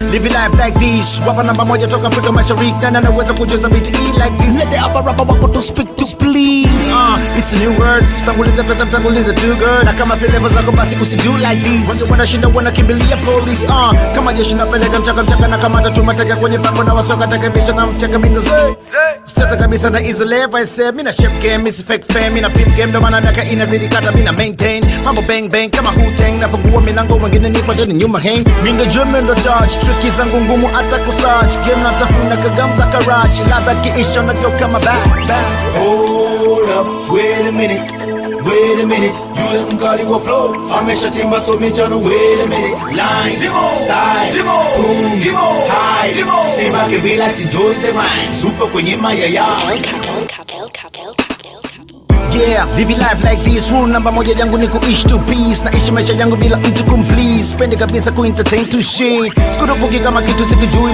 Living life like this. Wapa namba moja toka Afrika Mashariki Na nanaweza kucheza beat E like this? Let the upper rapper wako to speak to uh, It's a new word. Tanguliza pesa mtangulize too good. Na kama si level zako basi usidu like this Wengi wanashinda wanakimbilia police uh, Kama jeshi napeleka mchaka mchaka Na kamata tu mateka kwenye pango Na wasoka takabisha na mchaka zee Sasa kabisa na easy level I say Mina chef game, is fake fame Mina pimp game ndo maana miaka inazidi kata Mina maintain. Mambo bang bang kama huteng Nafungua milango wengine nipo ni nyuma hang. Mindo jume ndo touch Tricky zangu ngumu hata kusearch Game natafuna kagamza karachi Ladha kiisha nageuka kama back back. Up, wait a minute, wait a minute. you let mkali wa flow ameshatimba so michano. Wait a minute, lines, Zimo, style, Zimo, booms, Zimo, high. Zimo, Simba and relax, enjoy the rhyme. Super kwenye mayaya. El Capo, El Capo, El Capo, El Capo, El Capo. Yeah, live life like this Rule namba moja yangu ni kuishi to peace Naishi maisha yangu bila mtu kumplease Spendi kabisa kuentertain to shit Sikurupuki kama kitu sikijui